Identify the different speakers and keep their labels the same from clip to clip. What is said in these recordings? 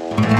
Speaker 1: ಇದೆಲ್ಲ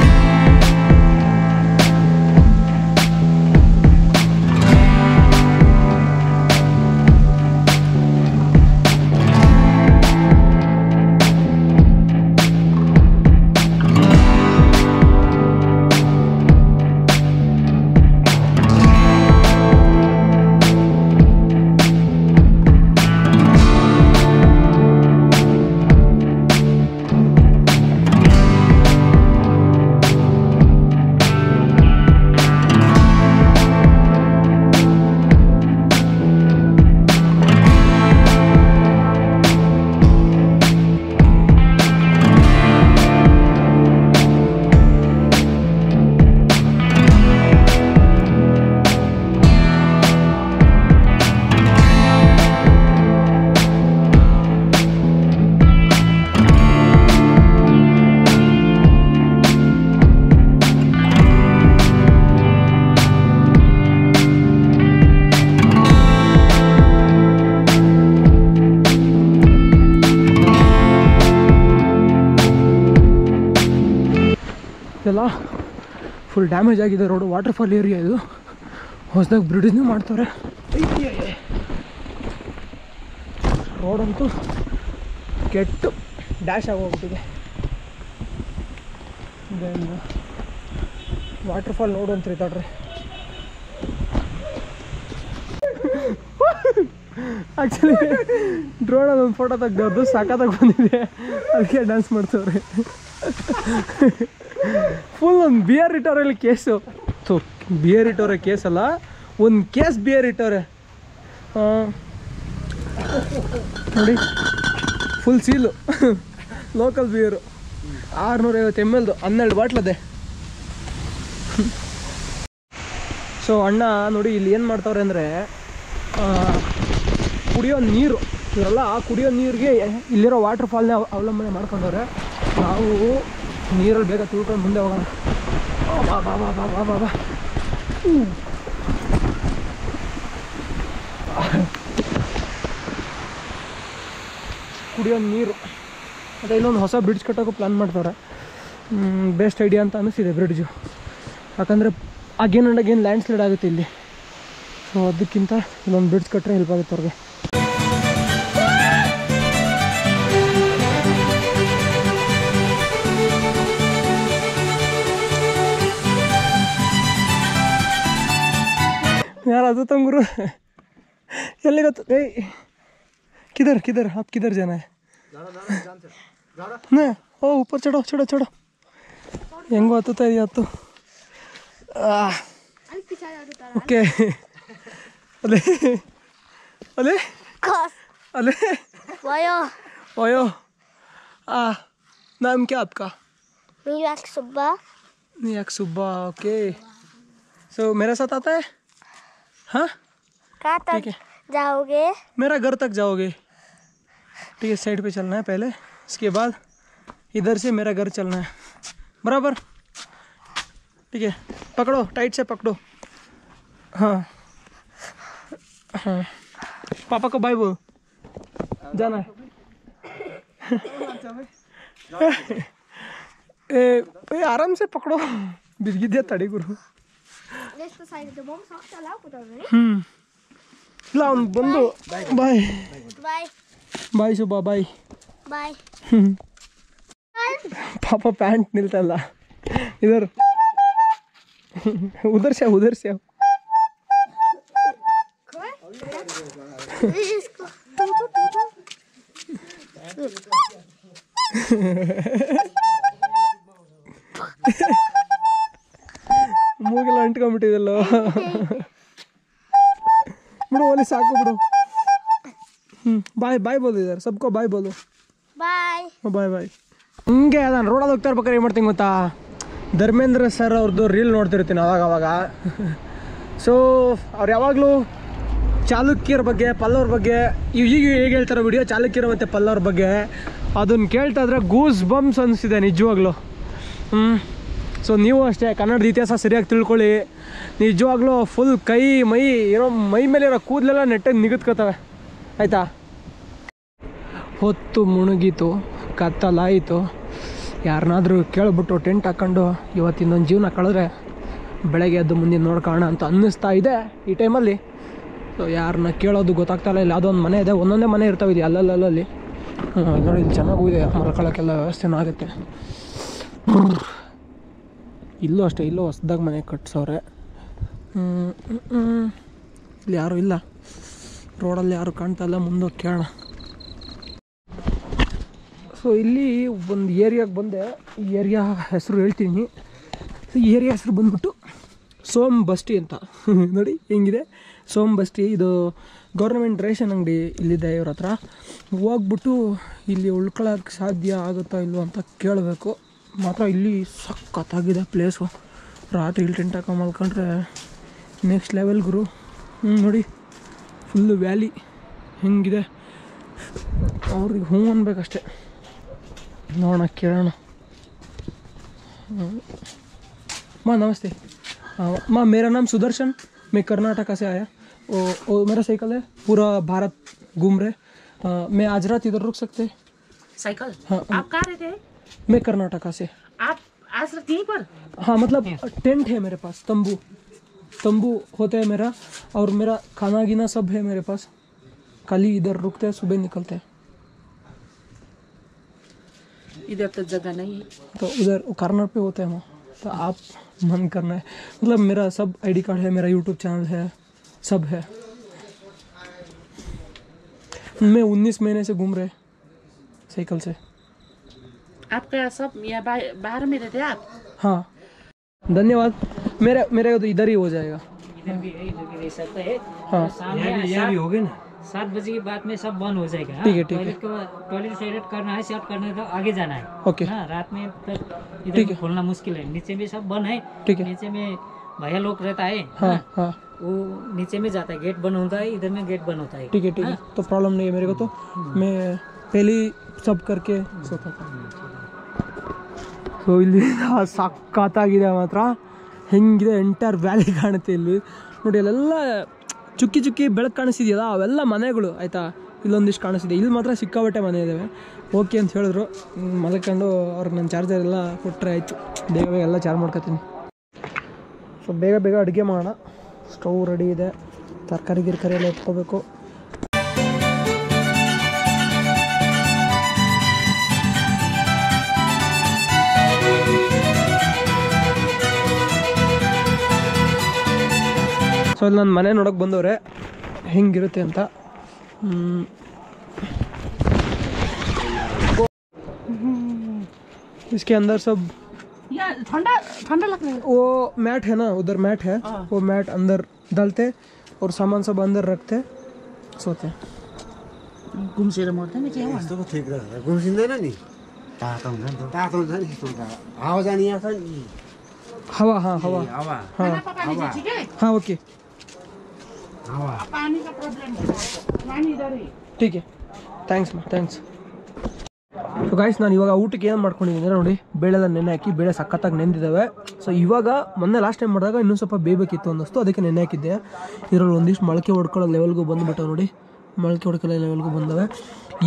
Speaker 1: full damage ಆಗಿದೆ road waterfall area ಇದು. ಹೊಸದಾಗಿ ಬ್ರಿಡ್ಜ್ನೂ ಮಾಡ್ತಾರೆ. ರೋಡಂತೂ ಕೆಟ್ಟು ಡ್ಯಾಶ್ ಆಗೋಗ್ಬಿಟ್ಟಿದೆ. ದೆನ್ ವಾಟರ್ಫಾಲ್ ನೋಡು ಅಂತೀರಿ ತಡ್ರಿ. ಆ್ಯಕ್ಚುಲಿ ಡ್ರೋನಲ್ಲಿ ಒಂದು ಫೋಟೋ ತೆಗ್ದು ಸಾಕಾದಾಗ ಬಂದಿದೆ. ಅದಕ್ಕೆ ಡ್ಯಾನ್ಸ್ ಮಾಡ್ತವ್ರೆ. ಫುಲ್ ಒಂದು ಬಿಯರ್ ಇಟ್ಟವ್ರಲ್ಲಿ ಕೇಸು. ಸೊ ಬಿಯರ್ ಇಟ್ಟವ್ರೆ ಕೇಸ್ ಅಲ್ಲ ಒಂದು ಕೇಸ್ ಬಿಯರ್ ಇಟ್ಟವ್ರೆ ನೋಡಿ. ಫುಲ್ ಸೀಲು ಲೋಕಲ್ ಬಿಯರು ಆರುನೂರೈವತ್ತು ಎಂ ಎಲ್ದು ಹನ್ನೆರಡು ಬಾಟ್ಲದೆ ಸೊ ಅಣ್ಣ, ನೋಡಿ, ಇಲ್ಲಿ ಏನು ಮಾಡ್ತಾವ್ರೆ ಅಂದರೆ ಕುಡಿಯೋ ನೀರು. ಇವರೆಲ್ಲ ಆ ಕುಡಿಯೋ ನೀರಿಗೆ ಇಲ್ಲಿರೋ ವಾಟರ್ ಫಾಲ್ನ ಅವಲಂಬನೆ ಮಾಡ್ಕೊಂಡವ್ರೆ. ನಾವು ನೀರಲ್ಲಿ ಬೇಗ ತಿಳ್ಕೊಂಡು ಮುಂದೆ ಹೋಗೋಣ. ಬಾ ಬಾ ಬಾ ಬಾ ಬಾ ಬಾ ಕುಡಿಯೋ ನೀರು. ಅದೇ ಇಲ್ಲೊಂದು ಹೊಸ ಬ್ರಿಡ್ಜ್ ಕಟ್ಟೋಕ್ಕೂ ಪ್ಲ್ಯಾನ್ ಮಾಡ್ತಾರೆ. ಬೆಸ್ಟ್ ಐಡಿಯಾ ಅಂತ ಅನಿಸಿದೆ ಬ್ರಿಡ್ಜು ಯಾಕಂದರೆ ಆಗೇನು ಅಂಡ್ ಲ್ಯಾಂಡ್ ಸ್ಲೈಡ್ ಆಗುತ್ತೆ ಇಲ್ಲಿ. ಸೊ ಅದಕ್ಕಿಂತ ಇಲ್ಲೊಂದು ಬ್ರಿಡ್ಜ್ ಕಟ್ಟರೆ ಹೆಲ್ಪ್ ಆಗುತ್ತೆ ಅವ್ರಿಗೆ. यार ಅದು ತಂಗುರು ಎಲ್ಲಿ ಗೊತ್ತು ಏಯ್ किधर किधर आप किधर जाना है नहीं ओ ऊपर चढ़ो चढ़ो चढ़ो ಹೆಂಗೋ ಹತ್ತುತ್ತಾ ಇದೆಯಾ ಹತ್ತು ಓಕೆ ಅಲೆ ಅಲೆ
Speaker 2: Kos.
Speaker 1: ಅಲೆ
Speaker 2: Wayo.
Speaker 1: ओयो आ नाम क्या आपका
Speaker 2: Mirak Subba.
Speaker 1: Niyak Subba okay so मेरे साथ आता है हाँ? ठीक है।
Speaker 2: जाओगे?
Speaker 1: मेरा घर तक जाओगे। ठीक है साइड पे चलना है पहले। इसके बाद इधर से मेरा घर चलना है। बराबर? ठीक है पकड़ो टाइट से पकड़ो। हाँ। हाँ। पापा को बाय बोल। जाना है। आराम से पकड़ो। बिजगी दिया तड़ी गुरु।
Speaker 2: deze zijn de bomen hard daar lopen dan weer.
Speaker 1: Hmm. Laat bondo. Bye. Bye.
Speaker 2: Bye.
Speaker 1: Bye सुबह bye.
Speaker 2: Bye.
Speaker 1: पापा पैंट मिलता ला इधर उधर से उधर से
Speaker 2: इसको
Speaker 1: ಮೂಗೆಲ್ಲ ಅಂಟ್ಕೊಂಡ್ಬಿಟ್ಟಿದೆಲ್ಲ? ಬಿಡು ಅಲ್ಲಿ ಸಾಕು ಬಿಡು. ಹ್ಞೂ ಬಾಯ್ ಬಾಯ್ ಬೋದು ಇದಾರೆ. ಸಬ್ಕೋ ಬಾಯ್ ಬೋದು
Speaker 2: ಬಾಯ್.
Speaker 1: ಬಾಯ್ ಬಾಯ್. ಹಿಂಗೆ ನಾನು ರೋಡಲ್ಲಿ ಹೋಗ್ತಾ ಇರ್ಬೇಕಾದ್ರೆ ಏನು ಮಾಡ್ತೀನಿ ಗೊತ್ತಾ? ಧರ್ಮೇಂದ್ರ ಸರ್ ಅವ್ರದ್ದು ರೀಲ್ ನೋಡ್ತಿರ್ತೀನಿ ಅವಾಗ ಅವಾಗ. ಸೊ ಅವ್ರು ಯಾವಾಗಲೂ ಚಾಲುಕ್ಯರ ಬಗ್ಗೆ ಪಲ್ಲವ್ರ ಬಗ್ಗೆ ಈಗ ಹೇಗೆ ಹೇಳ್ತಾರೋ ವಿಡಿಯೋ ಚಾಲುಕ್ಯರ ಮತ್ತು ಪಲ್ಲವ್ರ ಬಗ್ಗೆ. ಅದನ್ನು ಕೇಳ್ತಾ ಇದ್ರೆ ಗೂಸ್ ಬಂಪ್ಸ್ ಅನಿಸಿದೆ ನಿಜವಾಗ್ಲೂ. ಹ್ಞೂ ಸೊ ನೀವು ಅಷ್ಟೇ ಕನ್ನಡದ ಇತಿಹಾಸ ಸರಿಯಾಗಿ ತಿಳ್ಕೊಳ್ಳಿ. ನಿಜವಾಗ್ಲೂ ಫುಲ್ ಕೈ, ಮೈ, ಇರೋ ಮೈ ಮೇಲೆ ಇರೋ ಕೂದಲೆಲ್ಲ ನೆಟ್ಟಾಗಿ ನಿಗದ್ಕೋತವೆ. ಆಯಿತಾ? ಹೊತ್ತು ಮುಣುಗಿತು, ಕತ್ತಲಾಯಿತು. ಯಾರನ್ನಾದರೂ ಕೇಳಿಬಿಟ್ಟು ಟೆಂಟ್ ಹಾಕ್ಕೊಂಡು ಇವತ್ತಿನೊಂದು ಜೀವನ ಕಳೆದ್ರೆ ಬೆಳಗ್ಗೆ ಎದ್ದು ಮುಂದಿನ ನೋಡ್ಕೋಣ ಅಂತ ಅನ್ನಿಸ್ತಾ ಇದೆ ಈ ಟೈಮಲ್ಲಿ. ಸೊ ಯಾರನ್ನ ಕೇಳೋದು ಗೊತ್ತಾಗ್ತಾ ಇಲ್ಲ. ಇಲ್ಲಿ ಯಾವುದೋ ಒಂದು ಮನೆ ಇದೆ, ಒಂದೊಂದೇ ಮನೆ ಇರ್ತಾವೆ ಇದೆ ಅಲ್ಲಲ್ಲಲ್ಲಿ. ನೋಡಿ, ಇಲ್ಲಿ ಚೆನ್ನಾಗೂ ಇದೆ ಮಲ್ಕೊಳ್ಳೋಕ್ಕೆಲ್ಲ ವ್ಯವಸ್ಥೆನೂ ಆಗುತ್ತೆ. ಇಲ್ಲೂ ಅಷ್ಟೇ, ಇಲ್ಲೂ ಹೊಸ್ದಾಗಿ ಮನೆ ಹ್ಮ್. ಇಲ್ಲಿ ಯಾರು ಇಲ್ಲ. ರೋಡಲ್ಲಿ ಯಾರು ಕಾಣ್ತಾ ಇಲ್ಲ ಮುಂದೆ ಕೇಳೋಣ. ಸೊ ಇಲ್ಲಿ ಒಂದು ಏರಿಯಾಗೆ ಬಂದೆ. ಈ ಏರಿಯಾ ಹೆಸರು ಹೇಳ್ತೀನಿ. ಈ ಏರಿಯಾ ಹೆಸರು ಬಂದ್ಬಿಟ್ಟು ಸೋಮ್ ಬಸ್ಟಿ ಅಂತ. ನೋಡಿ, ಹೆಂಗಿದೆ? ಸೋಮ್ ಬಸ್ಟಿ, ಇದು ಗೌರ್ಮೆಂಟ್ ರೇಷನ್ ಅಂಗಡಿ ಇಲ್ಲಿದೆ ಇವ್ರ ಹತ್ರ. ಹೋಗ್ಬಿಟ್ಟು ಇಲ್ಲಿ ಉಳ್ಕೊಳ್ಳೋಕ್ಕೆ ಸಾಧ್ಯ ಆಗುತ್ತಾ ಇಲ್ವೋ ಅಂತ ಕೇಳಬೇಕು. ಮಾತ್ರ ಇಲ್ಲಿ ಸಖತ್ತಾಗಿದೆ ಪ್ಲೇಸು ರಾತ್ರಿ ಇಲ್ಲಿ ಟೆಂಟ್ ಹಾಕೊ ಮಲ್ಕೊಂಡ್ರೆ ನೆಕ್ಸ್ಟ್ ಲೆವೆಲ್ ಗುರು ಹ್ಞೂ ನೋಡಿ ಫುಲ್ಲು ವ್ಯಾಲಿ ಹೆಂಗಿದೆ ಅವ್ರಿಗೆ ಹ್ಞೂ ಅನ್ಬೇಕಷ್ಟೆ ನೋಡೋಣ ಕೇಳೋಣ हम्म। माँ नमस्ते हाँ, माँ मेरा नाम सुदर्शन मैं कर्नाटका से आया ओ, ओ मेरा साइकिल है पूरा भारत घूम रहे आ, मैं आज रात इधर रुक सकते
Speaker 3: साइकिल
Speaker 1: हाँ
Speaker 3: आप कहाँ रहते हैं
Speaker 1: मैं कर्नाटका से।
Speaker 3: आप आज रात यहीं पर?
Speaker 1: हाँ मतलब टेंट है मेरे पास तंबू। तंबू होता है मेरा और मेरा खाना गीना सब है मेरे पास। खाली इधर रुकते हैं सुबह निकलते हैं।
Speaker 3: इधर तो जगह नहीं है।
Speaker 1: तो उधर कॉर्नर पे होते हैं वो तो आप मन करना है। मतलब मेरा सब आईडी कार्ड है मेरा यूट्यूब चैनल है सब है। मैं उन्नीस महीने से घूम रहे साइकिल से।
Speaker 3: आपका सब यहाँ बाहर बाहर में रहते हैं आप?
Speaker 1: हाँ। धन्यवाद। मेरा मेरा तो इधर ही हो जाएगा।
Speaker 4: इधर भी है इधर भी रह सकते हैं।
Speaker 1: हाँ।
Speaker 4: यहाँ भी हो गए ना? सात बजे के बाद में सब बंद हो जाएगा हाँ?
Speaker 1: ठीक है, ठीक है।
Speaker 4: टॉयलेट टॉयलेट करना है शर्ट करना है तो आगे जाना है।
Speaker 1: ओके।
Speaker 4: हाँ रात में तक इधर खोलना मुश्किल है। नीचे में सब बंद है।
Speaker 1: ठीक है।
Speaker 4: नीचे में भैया लोग रहता है
Speaker 1: हाँ हाँ।
Speaker 4: वो नीचे में जाता है गेट बंद होता है इधर में गेट बंद होता है।
Speaker 1: ठीक है ठीक है। तो प्रॉब्लम नहीं है मेरे को तो। मैं पहले सब करके सोता था ಸೊ ಇಲ್ಲಿ ಸಖತ್ತಾಗಿದೆ ಮಾತ್ರ. ಹೆಂಗಿದೆ ಎಂಟೈರ್ ವ್ಯಾಲಿ ಕಾಣುತ್ತೆ ಇಲ್ಲಿ. ನೋಡಿ, ಅಲ್ಲೆಲ್ಲ ಚುಕ್ಕಿ ಚುಕ್ಕಿ ಬೆಳಕು ಕಾಣಿಸಿದೆಯಲ್ಲ ಅವೆಲ್ಲ ಮನೆಗಳು, ಆಯಿತಾ? ಇಲ್ಲೊಂದಿಷ್ಟು ಕಾಣಿಸ್ತಿದೆ. ಇಲ್ಲಿ ಮಾತ್ರ ಸಿಕ್ಕಾಬಟ್ಟೆ ಮನೆ ಇದ್ದಾವೆ ಓಕೆ ಅಂತ ಹೇಳಿದ್ರು. ಮಲ್ಕೊಂಡು ಅವ್ರಿಗೆ ನನ್ನ ಚಾರ್ಜರ್ ಎಲ್ಲ ಕೊಟ್ಟರೆ ಆಯಿತು. ಬೇಗ ಬೇಗ ಎಲ್ಲ ಚಾರ್ಜ್ ಮಾಡ್ಕೊತೀನಿ. ಸೊ, ಬೇಗ ಬೇಗ ಅಡುಗೆ ಮಾಡೋಣ. ಸ್ಟೌವ್ ರೆಡಿ ಇದೆ. ತರಕಾರಿ, ಗಿರ್ಕರಿ ಎಲ್ಲ ಎತ್ಕೋಬೇಕು. ಸೊ ಇಲ್ಲಿ ನನ್ನ ಮನೆ ನೋಡೋಕೆ ಬಂದವ್ರೆ ಹೆಂಗಿರುತ್ತೆ ಅಂತ ಹ್ಮ್. इसके अंदर सब
Speaker 3: यहाँ ठंडा ठंडा लग रहा है
Speaker 1: वो मैट है ना उधर मैट है वो मैट अंदर डालते और सामान सब अंदर रखते सोते
Speaker 3: घुमसेर मर्दैन के हो
Speaker 5: यस्तो पो ठिक रहेछ गुम्सिँदैन नि तातो हुन्छ नि त तातो हुन्छ नि यस्तो त हावा जाने यहाँ छ नि
Speaker 1: हवा हाँ हवा
Speaker 5: हावा
Speaker 1: हाँ
Speaker 3: पानी से ठीक है
Speaker 1: हाँ ओके ಟೀಕ್ ಥ್ಯಾಂಕ್ಸ್ ಮಾ ಥ್ಯಾಂಕ್ಸ್ ಸೊ ಗಾಯ್ಸ್ ನಾನು ಇವಾಗ ಊಟಕ್ಕೆ ಏನು ಮಾಡ್ಕೊಂಡಿದ್ದೀನಿ ನೋಡಿ ಬೇಳೆಲ್ಲ ನೆನೆ ಹಾಕಿ ಬೇಳೆ ಸಖತ್ತಾಗಿ ನೆಂದಿದ್ದಾವೆ ಸೊ ಇವಾಗ ಮೊನ್ನೆ ಲಾಸ್ಟ್ ಟೈಮ್ ಮಾಡಿದಾಗ ಇನ್ನೂ ಸ್ವಲ್ಪ ಬೇಯಬೇಕಿತ್ತು ಅನ್ನಿಸ್ತು ಅದಕ್ಕೆ ನೆನೆ ಹಾಕಿದ್ದೆ. ಇದರಲ್ಲಿ ಒಂದಿಷ್ಟು ಮೊಳಕೆ ಹೊಡ್ಕೊಳ್ಳೋ ಲೆವೆಲ್ಗೂ ಬಂದುಬಿಟ್ಟವೆ ನೋಡಿ. ಮೊಳಕೆ ಹೊಡ್ಕೊಳ್ಳೋ ಲೆವೆಲ್ಗೂ ಬಂದವೆ.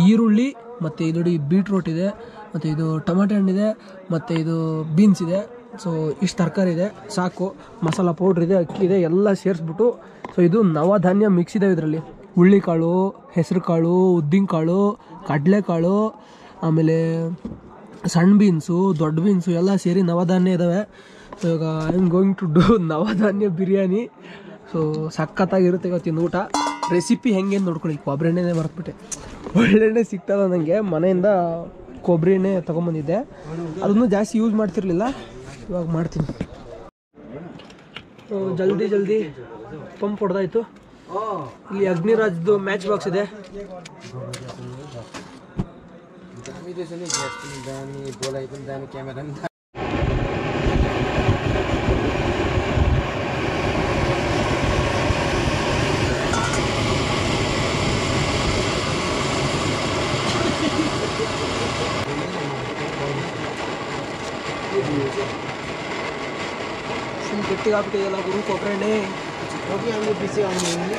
Speaker 1: ಈರುಳ್ಳಿ ಮತ್ತು ಇದು ನೋಡಿ ಬೀಟ್ರೂಟ್ ಇದೆ ಮತ್ತು ಇದು ಟೊಮೆಟೊ ಹಣ್ಣಿದೆ ಮತ್ತು ಇದು ಬೀನ್ಸ್ ಇದೆ. ಸೊ ಇಷ್ಟು ತರಕಾರಿ ಇದೆ. ಸಾಕು. ಮಸಾಲ ಪೌಡ್ರ್ ಇದೆ, ಅಕ್ಕಿ ಇದೆ, ಎಲ್ಲ ಸೇರಿಸ್ಬಿಟ್ಟು. ಸೊ ಇದು ನವಧಾನ್ಯ ಮಿಕ್ಸ್ ಇದೆ ಇದರಲ್ಲಿ. ಹುಳ್ಳಿಕಾಳು ಹೆಸರು ಕಾಳು ಉದ್ದಿನಕಾಳು, ಕಡಲೆಕಾಳು, ಆಮೇಲೆ ಸಣ್ಣ ಬೀನ್ಸು ದೊಡ್ಡ ಬೀನ್ಸು ಎಲ್ಲ ಸೇರಿ ನವಧಾನ್ಯ ಇದ್ದಾವೆ ಸೊ ಇವಾಗ I am going to do ನವಧಾನ್ಯ biryani. So ಸಖತ್ತಾಗಿರುತ್ತೆ ಇವತ್ತಿನ ಊಟ. ರೆಸಿಪಿ ಹೆಂಗೆ ನೋಡ್ಕೊಳ್ಳಿ. ಕೊಬ್ಬರಿ ಎಣ್ಣೆನೇ ಮರೆತ್ಬಿಟ್ಟೆ. ಒಳ್ಳೆಣ್ಣೆ ಸಿಗ್ತದ ನನಗೆ ಮನೆಯಿಂದ ಕೊಬ್ಬರಿ ಎಣ್ಣೆ ತೊಗೊಂಬಂದಿದ್ದೆ. ಅದನ್ನು ಜಾಸ್ತಿ ಯೂಸ್ ಮಾಡ್ತಿರ್ಲಿಲ್ಲ. ಇವಾಗ ಮಾಡ್ತೀನಿ ಜಲ್ದಿ ಜಲ್ದಿ ಪಂಪ್ ಹೊಡೆದಾಯ್ತು ಇಲ್ಲಿ ಅಗ್ನಿರಾಜ್ದು ಮ್ಯಾಚ್ ಬಾಕ್ಸ್ ಇದೆ ಫುಲ್ ಎಲ್ಲ ಗುರು ಕೊಬ್ಬರಣ್ಣೆ
Speaker 5: ಹೋಗಿ ಹಂಗೆ ಬಿಸಿ ಹಿಂಗೆ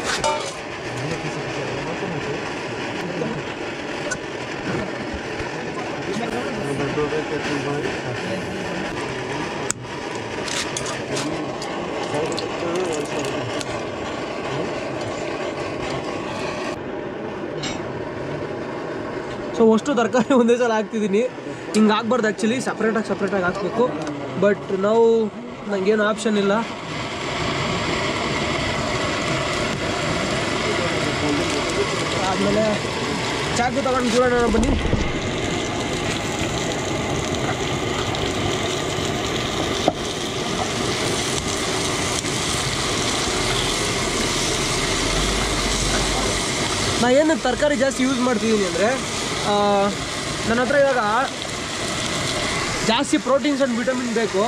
Speaker 1: ಸೊ ಅಷ್ಟು ತರಕಾರಿ ಒಂದೇ ಸಲ ಹಾಕ್ತಿದ್ದೀನಿ. ಹಿಂಗೆ ಹಾಕ್ಬಾರ್ದು ಆ್ಯಕ್ಚುಲಿ ಸಪ್ರೇಟಾಗಿ ಸಪ್ರೇಟಾಗಿ ಹಾಕ್ಬೇಕು. ಬಟ್ ನಾವು ನನಗೇನು ಆಪ್ಷನ್ ಇಲ್ಲ. ಆದಮೇಲೆ ಚಾಕು ತಗೊಂಡು ಕೂಡೋಣ ಬನ್ನಿ. ನಾ ಏನು ತರಕಾರಿ ಜಾಸ್ತಿ ಯೂಸ್ ಮಾಡ್ತಿದ್ದೀನಿ ಅಂದರೆ ನನ್ನ ಹತ್ರ ಇವಾಗ ಜಾಸ್ತಿ ಪ್ರೋಟೀನ್ಸ್ ಆ್ಯಂಡ್ ವಿಟಮಿನ್ ಬೇಕು.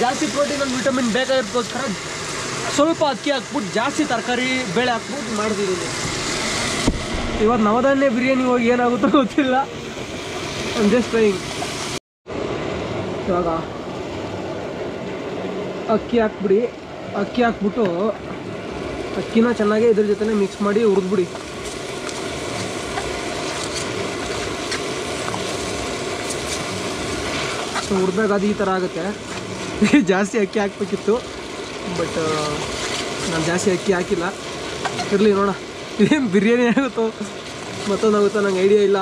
Speaker 1: ಜಾಸ್ತಿ ಪ್ರೋಟೀನ್ ಒಂದು ವಿಟಮಿನ್ ಬೇಕಾಗಿರೋದಕ್ಕೋಸ್ಕರ ಸ್ವಲ್ಪ ಅಕ್ಕಿ ಹಾಕ್ಬಿಟ್ಟು ಜಾಸ್ತಿ ತರಕಾರಿ, ಬೇಳೆ ಹಾಕ್ಬಿಟ್ಟು ಮಾಡ್ತಿದ್ದೀನಿ ಇವತ್ತು ನವಧಾನ್ಯ ಬಿರಿಯಾನಿ ಹೋಗಿ ಏನಾಗುತ್ತೋ ಗೊತ್ತಿಲ್ಲ. ಜಸ್ಟ್ ಟ್ರೈಂಗ್ ಇವಾಗ ಅಕ್ಕಿ ಹಾಕ್ಬಿಡಿ. ಅಕ್ಕಿ ಹಾಕ್ಬಿಟ್ಟು ಅಕ್ಕಿನ ಚೆನ್ನಾಗಿ ಇದ್ರ ಜೊತೆ ಮಿಕ್ಸ್ ಮಾಡಿ ಹುರಿದ್ಬಿಡಿ. ಹುರಿದಾಗ ಅದು ಈ ಥರ ಆಗುತ್ತೆ. ಜಾಸ್ತಿ ಅಕ್ಕಿ ಹಾಕ್ಬೇಕಿತ್ತು. ಬಟ್ ನಾನು ಜಾಸ್ತಿ ಅಕ್ಕಿ ಹಾಕಿಲ್ಲ. ಇರಲಿ ನೋಡೋಣ. ಇದೇನು ಬಿರಿಯಾನಿ ಆಗುತ್ತೋ? ಮತ್ತೊಂದು ಆಗುತ್ತೋ ನಂಗೆ ಐಡಿಯಾ ಇಲ್ಲ.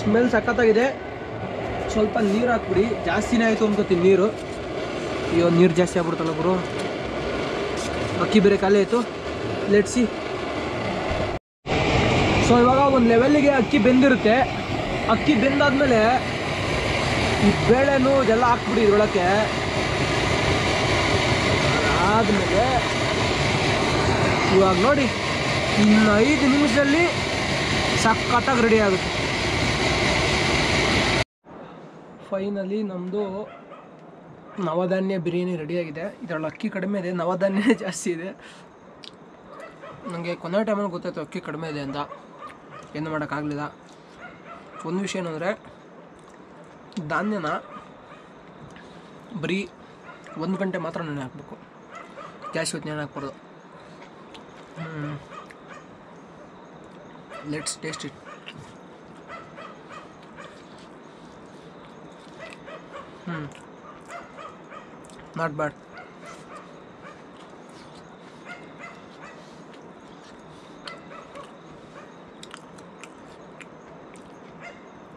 Speaker 1: ಸ್ಮೆಲ್ ಸಖತ್ತಾಗಿದೆ. ಸ್ವಲ್ಪ ನೀರು ಹಾಕ್ಬಿಡಿ. ಜಾಸ್ತಿನೇ ಆಯಿತು ಅನ್ಕೋತೀನಿ ನೀರು. ಅಯ್ಯೋ, ನೀರು ಜಾಸ್ತಿ ಆಗ್ಬಿಡ್ತಲ್ಲ ಗುರು. ಅಕ್ಕಿ ಬೇರೆ ಖಾಲಿ ಆಯಿತು. ಲೆಟ್ಸಿ ಸೊ ಇವಾಗ ಒಂದು ಲೆವೆಲ್ಲಿಗೆ ಅಕ್ಕಿ ಬೆಂದಿರುತ್ತೆ. ಅಕ್ಕಿ ಬೆಂದಾದ್ಮೇಲೆ ಈ ಬೇಳೆನೂ ಇದೆಲ್ಲ ಹಾಕ್ಬಿಡಿ ಇದ್ರೊಳಕ್ಕೆ. ಆದಮೇಲೆ ಇವಾಗ ನೋಡಿ, ಇನ್ನು ಐದು ನಿಮಿಷದಲ್ಲಿ ಸಖತ್ತಾಗಿ ರೆಡಿ ಆಗುತ್ತೆ. ಫೈನಲಿ ನಮ್ಮದು ನವಧಾನ್ಯ ಬಿರಿಯಾನಿ ರೆಡಿಯಾಗಿದೆ ಇದರಲ್ಲಿ ಅಕ್ಕಿ ಕಡಿಮೆ ಇದೆ ನವಧಾನ್ಯ ಜಾಸ್ತಿ ಇದೆ. ನನಗೆ ಕೊನೆ ಟೈಮಲ್ಲಿ ಗೊತ್ತಾಯ್ತು ಅಕ್ಕಿ ಕಡಿಮೆ ಇದೆ ಅಂತ. ಏನು ಮಾಡೋಕ್ಕಾಗಲಿಲ್ಲ. ಒಂದು ವಿಷಯ ಏನಂದರೆ ಧಾನ್ಯನ ಬರೀ ಒಂದು ಗಂಟೆ ಮಾತ್ರ ನೆನೆ ಹಾಕಬೇಕು. ಜಾಸ್ತಿ ಹೊತ್ತು ನೆನೆ ಹಾಕ್ಬಾರ್ದು. ಲೆಟ್ಸ್ ಟೇಸ್ಟ್ ಇಟ್ ಹ್ಞೂ ನಾಟ್ ಬ್ಯಾಡ್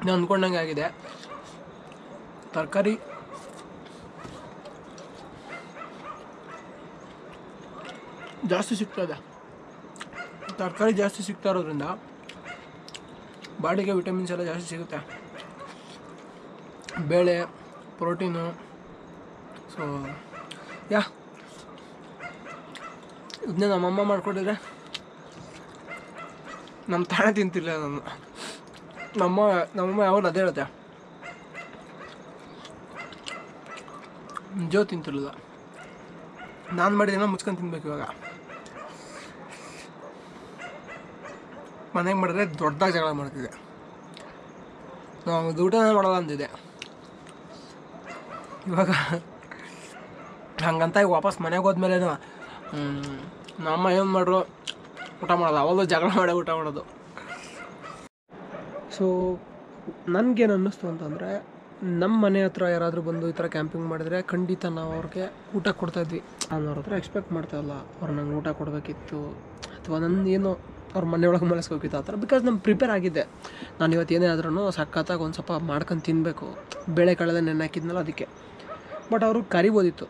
Speaker 1: ನಾನು ಅಂದ್ಕೊಂಡಂಗೆ ಆಗಿದೆ. ತರಕಾರಿ. ಜಾಸ್ತಿ ಸಿಗ್ತದೆ ತರಕಾರಿ ಜಾಸ್ತಿ ಸಿಗ್ತಾ ಇರೋದ್ರಿಂದ ಬಾಡಿಗೆ ವಿಟಮಿನ್ಸ್ ಎಲ್ಲ ಜಾಸ್ತಿ ಸಿಗುತ್ತೆ. ಬೇಳೆ, ಪ್ರೋಟೀನು ಸೊ ಯಾ. ಇದನ್ನೇ ನಮ್ಮಮ್ಮ ಮಾಡಿಕೊಟ್ಟಿದ್ರೆ. ನಮ್ಮ ತಾಳೆ ತಿಂತಿಲ್ಲ ನಾನು. ನಮ್ಮ ನಮ್ಮಮ್ಮ ಯಾವಾಗಲೂ ಅದೇ ಹೇಳುತ್ತೆ ಜೋ ತಿಂತಿರಲಿಲ್ಲ ನಾನು ಮಾಡಿದೇನೋ ಮುಚ್ಕೊಂಡು ತಿನ್ಬೇಕು ಇವಾಗ. ಮನೆಗೆ ಮಾಡಿದ್ರೆ ದೊಡ್ಡದಾಗಿ ಜಗಳ ಮಾಡ್ತಿದ್ದೆ. ನಾವು ಊಟನೇ ಮಾಡಲ್ಲ ಅಂದಿದ್ದೆ. ಇವಾಗ ಹಂಗಂತ ಈಗ ವಾಪಸ್ ಮನೆಗೆ ಹೋದ್ಮೇಲೆ ನಮ್ಮ ಏನು ಮಾಡ್ರು ಊಟ ಮಾಡೋದು ಅವಾಗಲೂ ಜಗಳ ಮಾಡೇ ಊಟ ಮಾಡೋದು. ಸೊ ನನಗೇನು ಅನ್ನಿಸ್ತು ಅಂತಂದರೆ ನಮ್ಮ ಮನೆ ಹತ್ರ ಯಾರಾದರೂ ಬಂದು ಈ ಥರ ಕ್ಯಾಂಪಿಂಗ್ ಮಾಡಿದ್ರೆ ಖಂಡಿತ ನಾವು ಅವ್ರಿಗೆ ಊಟ ಕೊಡ್ತಾಯಿದ್ವಿ ನಾನು ಅವ್ರ ಹತ್ರ ಎಕ್ಸ್ಪೆಕ್ಟ್ ಮಾಡ್ತಾ ಇಲ್ಲ. ಅವ್ರು ನಂಗೆ ಊಟ ಕೊಡಬೇಕಿತ್ತು. ಅಥವಾ ನನ್ನ ಏನೋ ಅವ್ರ ಮನೆಯೊಳಗೆ ಮಲಸ್ಕೋಕಿತ್ತು ಆ ಥರ. ಬಿಕಾಸ್ ನಾನು ಪ್ರಿಪೇರ್ ಆಗಿದ್ದೆ ನಾನು ಇವತ್ತು ಏನೇ ಆದ್ರೂ ಸಖತ್ತಾಗಿ ಒಂದು ಸ್ವಲ್ಪ ಮಾಡ್ಕೊಂಡು ತಿನ್ನಬೇಕು ಬೇಳೆ ಕಳೆದ ನೆನೆ ಹಾಕಿದ್ನಲ್ಲ ಅದಕ್ಕೆ. ಬಟ್ ಅವರು ಕರಿಬೋದಿತ್ತು.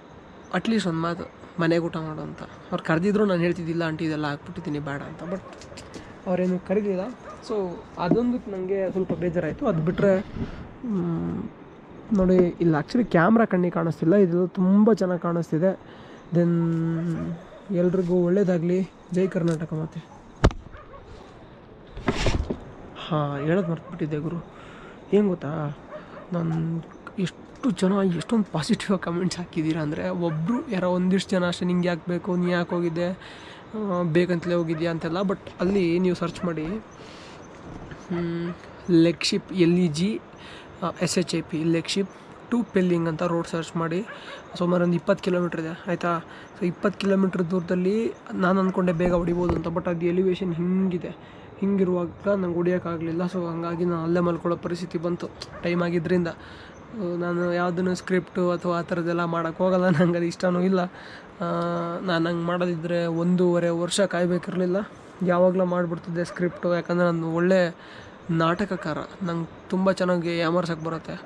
Speaker 1: ಅಟ್ಲೀಸ್ಟ್ ಒಂದು ಮಾತು ಮನೆಗೆ ಊಟ ಮಾಡು ಅಂತ. ಅವ್ರು ಕರೆದಿದ್ರು ನಾನು ಹೇಳ್ತಿದ್ದಿಲ್ಲ ಆಂಟಿ ಇದೆಲ್ಲ ಹಾಕ್ಬಿಟ್ಟಿದ್ದೀನಿ ಬೇಡ ಅಂತ. ಬಟ್ ಅವರೇನು ಕರೀಲಿಲ್ಲ. ಸೊ ಅದೊಂದು ನನಗೆ ಸ್ವಲ್ಪ ಬೇಜಾರಾಯಿತು. ಅದು ಬಿಟ್ಟರೆ ನೋಡಿ, ಇಲ್ಲಿ ಆ್ಯಕ್ಚುಲಿ ಕ್ಯಾಮ್ರಾ ಕಣ್ಣಿಗೆ ಕಾಣಿಸ್ತಿಲ್ಲ. ಇದು ತುಂಬ ಚೆನ್ನಾಗಿ ಕಾಣಿಸ್ತಿದೆ. ದೆನ್ ಎಲ್ರಿಗೂ ಒಳ್ಳೇದಾಗಲಿ. ಜೈ ಕರ್ನಾಟಕ ಮತ್ತೆ ಹಾಂ, ಹೇಳೋದು ಮರ್ತುಬಿಟ್ಟಿದ್ದೆ ಗುರು. ಏನು ಗೊತ್ತಾ? ನಾನು ಎಷ್ಟು ಜನ ಎಷ್ಟೊಂದು ಪಾಸಿಟಿವ್ ಕಮೆಂಟ್ಸ್ ಹಾಕಿದ್ದೀರಾ ಅಂದರೆ ಒಬ್ಬರು ಯಾರೋ ಒಂದಿಷ್ಟು ಜನ ಅಷ್ಟೇ, ನಿಂಗೆ ಯಾಕೆ ಬೇಕು? ನೀ ಯಾಕೆ ಹೋಗಿದ್ದೆ? ಬೇಕಂತಲೇ ಹೋಗಿದ್ಯಾ? ಅಂತೆಲ್ಲ. ಬಟ್ ಅಲ್ಲಿ ನೀವು ಸರ್ಚ್ ಮಾಡಿ Legship L E G S H I P Legship to Pelling ಅಂತ ರೋಡ್ ಸರ್ಚ್ ಮಾಡಿ. ಸುಮಾರು ಒಂದು ಇಪ್ಪತ್ತು ಕಿಲೋಮೀಟ್ರ್ ಇದೆ, ಆಯಿತಾ? ಸೊ ಇಪ್ಪತ್ತು ಕಿಲೋಮೀಟ್ರ್ ದೂರದಲ್ಲಿ ನಾನು ಅಂದ್ಕೊಂಡೆ ಬೇಗ ಹೊಡಿಬೋದು ಅಂತ, ಬಟ್ ಅದು ಎಲಿವೇಶನ್ ಹಿಂಗಿದೆ. ಹಿಂಗಿರುವಾಗ ನಂಗೆ ಹೊಡಿಯೋಕ್ಕಾಗಲಿಲ್ಲ, ಸೊ ಹಂಗಾಗಿ ನಾನು ಅಲ್ಲೇ ಮಲ್ಕೊಳ್ಳೋ ಪರಿಸ್ಥಿತಿ ಬಂತು. ಟೈಮ್ ಆಗಿದ್ದರಿಂದ ನಾನು ಯಾವುದನ್ನು ಸ್ಕ್ರಿಪ್ಟು ಅಥವಾ ಆ ಥರದ್ದೆಲ್ಲ ಮಾಡೋಕ್ಕೆ ಹೋಗಲ್ಲ ನಂಗೆ ಅದು ಇಷ್ಟನೂ ಇಲ್ಲ. ನಾನು ಹಂಗೆ ಮಾಡೋದಿದ್ದರೆ ಒಂದೂವರೆ ವರ್ಷ ಕಾಯಬೇಕಿರಲಿಲ್ಲ. ಯಾವಾಗಲೂ ಮಾಡಿಬಿಡ್ತಿದ್ದೆ ಸ್ಕ್ರಿಪ್ಟು ಯಾಕಂದರೆ ನಾನು ಒಳ್ಳೆ ನಾಟಕಕಾರ. ನಂಗೆ ತುಂಬ ಚೆನ್ನಾಗಿ ಯಾಮರ್ಸಕ್ಕೆ ಬರುತ್ತೆ.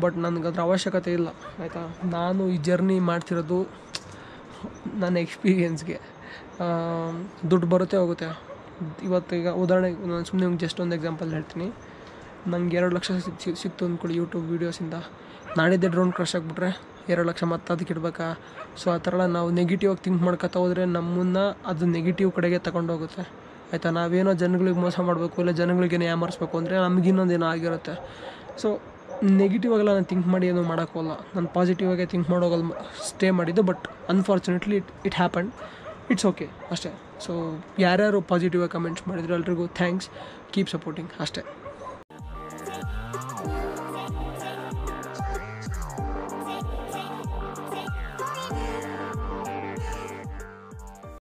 Speaker 1: ಬಟ್ ನನಗೆ ಅದ್ರ ಅವಶ್ಯಕತೆ ಇಲ್ಲ, ಆಯಿತಾ? ನಾನು ಈ ಜರ್ನಿ ಮಾಡ್ತಿರೋದು ನನ್ನ ಎಕ್ಸ್ಪೀರಿಯೆನ್ಸ್ಗೆ. ದುಡ್ಡು ಬರುತ್ತೆ ಹೋಗುತ್ತೆ. ಇವತ್ತೀಗ ಉದಾಹರಣೆಗೆ ನಾನು ಸುಮ್ಮನೆ ಜಸ್ಟ್ ಒಂದು ಎಕ್ಸಾಂಪಲ್ ಹೇಳ್ತೀನಿ. ನನಗೆ ಎರಡು ಲಕ್ಷ ಸಿಕ್ ಸಿಕ್- ಸಿಕ್ತು ಅಂದ್ಕೊಳ್ಳಿ ಯೂಟ್ಯೂಬ್ ವೀಡಿಯೋಸಿಂದ ನಾಡಿದ್ದೆ ಡ್ರೋನ್ ಕ್ರಶ್ ಆಗಿಬಿಟ್ರೆ ಎರಡು ಲಕ್ಷ ಮತ್ತೆ ಅದಕ್ಕೆ ಇಡ್ಬೇಕಾ? ಸೊ ಆ ಥರ ನಾವು ನೆಗೆಟಿವ್ ಆಗಿ ಥಿಂಕ್ ಮಾಡ್ಕೊತಾ ಹೋದರೆ ನಮ್ಮನ್ನು ಅದು ನೆಗೆಟಿವ್ ಕಡೆಗೆ ತಗೊಂಡೋಗುತ್ತೆ. ಆಯಿತಾ, ನಾವೇನೋ ಜನಗಳಿಗೆ ಮೋಸ ಮಾಡಬೇಕು ಇಲ್ಲ ಜನಗಳಿಗೆ ಜನಗಳಿಗೇನೋ ಮಾಡಿಸ್ಬೇಕು ಅಂದರೆ ನಮ್ಗೆ ಇನ್ನೊಂದೇನೋ ಆಗಿರುತ್ತೆ. ಸೊ ನೆಗೆಟಿವ್ ಆಗೆಲ್ಲ ನಾನು ಥಿಂಕ್ ಮಾಡಿ ಏನೂ ಮಾಡೋಕ್ಕೋಲ್ಲ ನಾನು ಪಾಸಿಟಿವ್ ಆಗಿ ಥಿಂಕ್ ಮಾಡೋಗಲ್ಲ ಸ್ಟೇ ಮಾಡಿದ್ದು but unfortunately it it happen it's okay ಅಷ್ಟೇ. ಸೊ ಯಾರ್ಯಾರು ಪಾಸಿಟಿವ್ ಆಗಿ ಕಮೆಂಟ್ಸ್ ಮಾಡಿದ್ರು ಎಲ್ರಿಗೂ ಥ್ಯಾಂಕ್ಸ್ ಕೀಪ್ ಸಪೋರ್ಟಿಂಗ್ ಅಷ್ಟೇ.